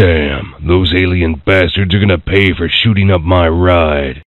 Damn, those alien bastards are gonna pay for shooting up my ride.